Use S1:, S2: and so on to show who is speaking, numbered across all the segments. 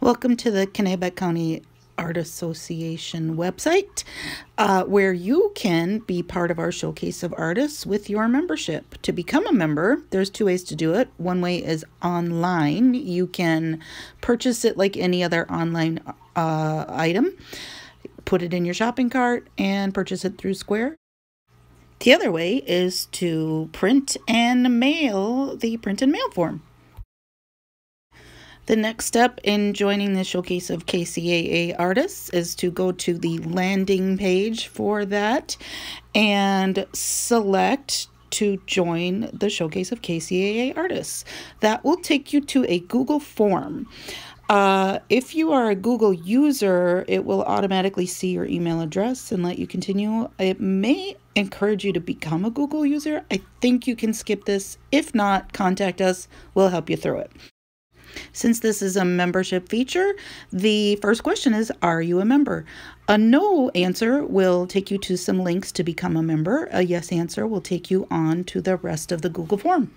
S1: Welcome to the Kanabec County Art Association website, uh, where you can be part of our showcase of artists with your membership. To become a member, there's two ways to do it. One way is online. You can purchase it like any other online uh, item, put it in your shopping cart, and purchase it through Square. The other way is to print and mail the print and mail form. The next step in joining the showcase of KCAA artists is to go to the landing page for that and select to join the showcase of KCAA artists. That will take you to a Google form. Uh, if you are a Google user, it will automatically see your email address and let you continue. It may encourage you to become a Google user. I think you can skip this. If not, contact us. We'll help you through it. Since this is a membership feature, the first question is Are you a member? A no answer will take you to some links to become a member. A yes answer will take you on to the rest of the Google form.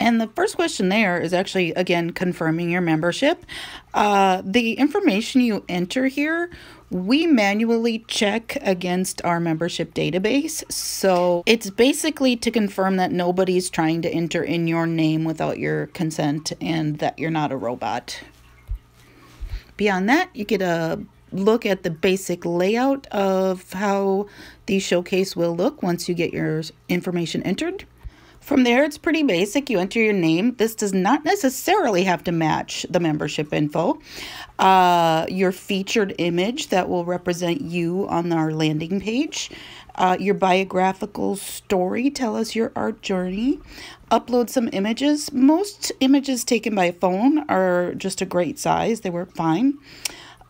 S1: And the first question there is actually, again, confirming your membership. Uh, the information you enter here, we manually check against our membership database. So it's basically to confirm that nobody's trying to enter in your name without your consent and that you're not a robot. Beyond that, you get a look at the basic layout of how the showcase will look once you get your information entered. From there, it's pretty basic. You enter your name. This does not necessarily have to match the membership info. Uh, your featured image that will represent you on our landing page. Uh, your biographical story, tell us your art journey. Upload some images. Most images taken by phone are just a great size, they work fine.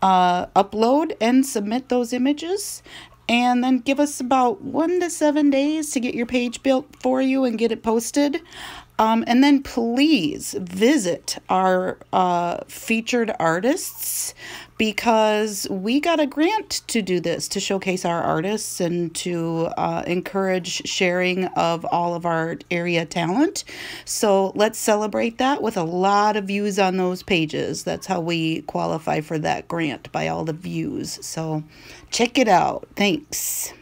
S1: Uh, upload and submit those images and then give us about one to seven days to get your page built for you and get it posted. Um, and then please visit our uh, featured artists because we got a grant to do this to showcase our artists and to uh, encourage sharing of all of our area talent. So let's celebrate that with a lot of views on those pages. That's how we qualify for that grant by all the views. So check it out. Thanks.